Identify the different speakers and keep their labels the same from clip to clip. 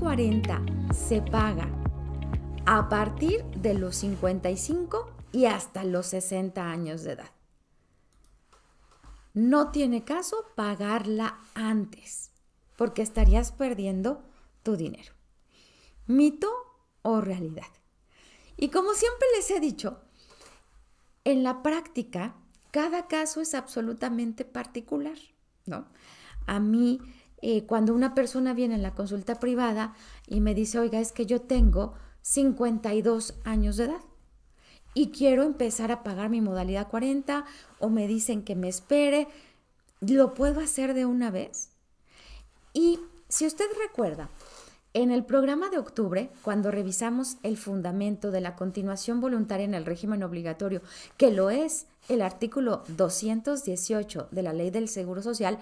Speaker 1: 40 se paga a partir de los 55 y hasta los 60 años de edad. No tiene caso pagarla antes, porque estarías perdiendo tu dinero. ¿Mito o realidad? Y como siempre les he dicho, en la práctica, cada caso es absolutamente particular, ¿no? A mí, eh, cuando una persona viene en la consulta privada y me dice, oiga, es que yo tengo 52 años de edad y quiero empezar a pagar mi modalidad 40 o me dicen que me espere, ¿lo puedo hacer de una vez? Y si usted recuerda, en el programa de octubre, cuando revisamos el fundamento de la continuación voluntaria en el régimen obligatorio, que lo es el artículo 218 de la ley del Seguro Social,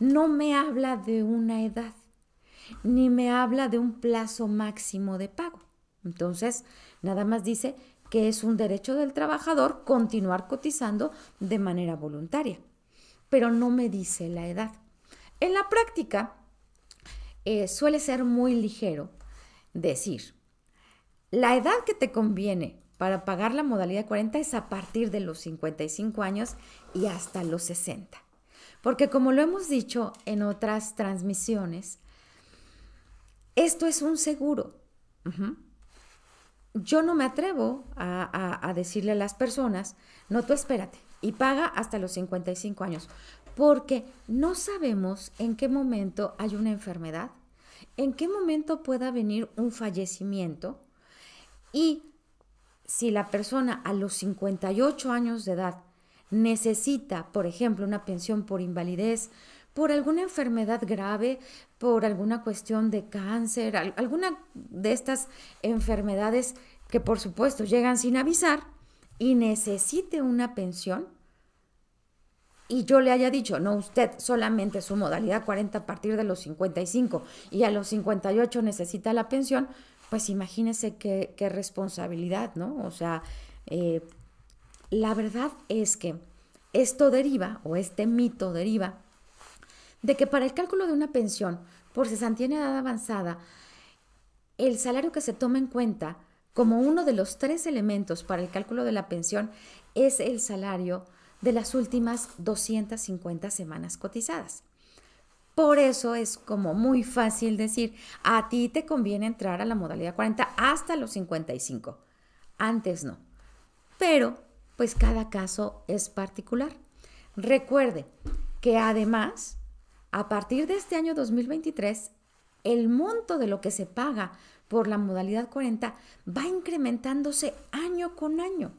Speaker 1: no me habla de una edad, ni me habla de un plazo máximo de pago. Entonces, nada más dice que es un derecho del trabajador continuar cotizando de manera voluntaria, pero no me dice la edad. En la práctica, eh, suele ser muy ligero decir, la edad que te conviene para pagar la modalidad 40 es a partir de los 55 años y hasta los 60. Porque como lo hemos dicho en otras transmisiones, esto es un seguro. Yo no me atrevo a, decirle a las personas, no, tú espérate y paga hasta los 55 años, porque no sabemos en qué momento hay una enfermedad, en qué momento pueda venir un fallecimiento y si la persona a los 58 años de edad necesita, por ejemplo, una pensión por invalidez, por alguna enfermedad grave, por alguna cuestión de cáncer, alguna de estas enfermedades que por supuesto llegan sin avisar y necesite una pensión y yo le haya dicho, no, usted solamente su modalidad 40 a partir de los 55 y a los 58 necesita la pensión, pues imagínese qué, responsabilidad, ¿no? O sea, eh, la verdad es que esto deriva, o este mito deriva, de que para el cálculo de una pensión por cesantía en edad avanzada, el salario que se toma en cuenta como uno de los tres elementos para el cálculo de la pensión es el salario de las últimas 250 semanas cotizadas. Por eso es como muy fácil decir, a ti te conviene entrar a la modalidad 40 hasta los 55. Antes no. Pero, pues cada caso es particular. Recuerde que además a partir de este año 2023, el monto de lo que se paga por la modalidad 40 va incrementándose año con año.